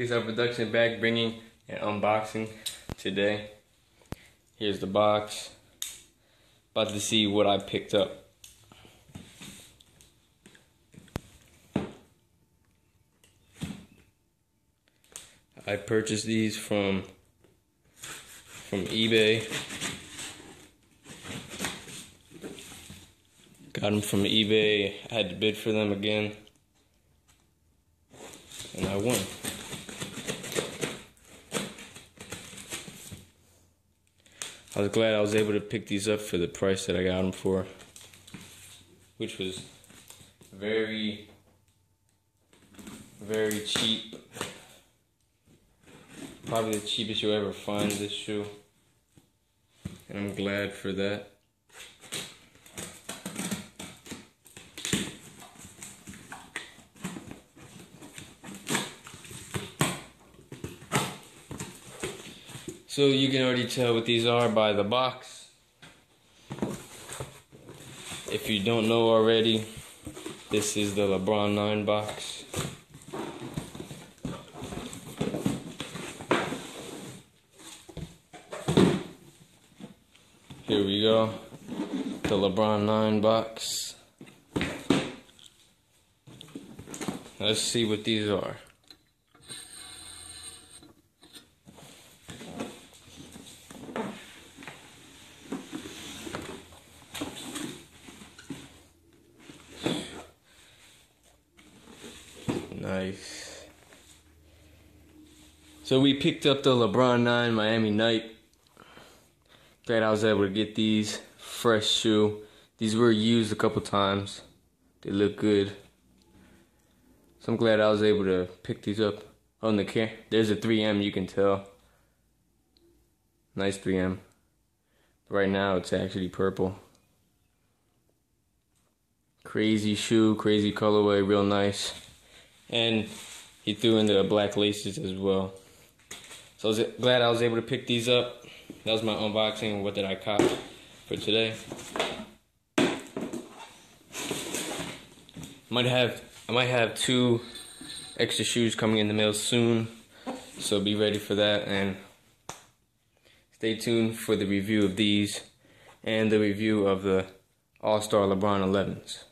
Here's our production bag bringing an unboxing today. Here's the box. About to see what I picked up. I purchased these from from eBay. Got them from eBay. I had to bid for them again. And I won. I was glad I was able to pick these up for the price that I got them for. Which was very, very cheap. Probably the cheapest you'll ever find this shoe. And I'm glad for that. So you can already tell what these are by the box. If you don't know already, this is the LeBron 9 box. Here we go. The LeBron 9 box. Let's see what these are. Nice. So we picked up the LeBron 9 Miami Night. Glad I was able to get these. Fresh shoe. These were used a couple times. They look good. So I'm glad I was able to pick these up on the camera. There's a 3M you can tell. Nice 3M. Right now it's actually purple. Crazy shoe, crazy colorway, real nice. And he threw in the black laces as well. So I was glad I was able to pick these up. That was my unboxing. What did I cop for today? Might have I might have two extra shoes coming in the mail soon. So be ready for that and stay tuned for the review of these and the review of the All-Star LeBron 11s.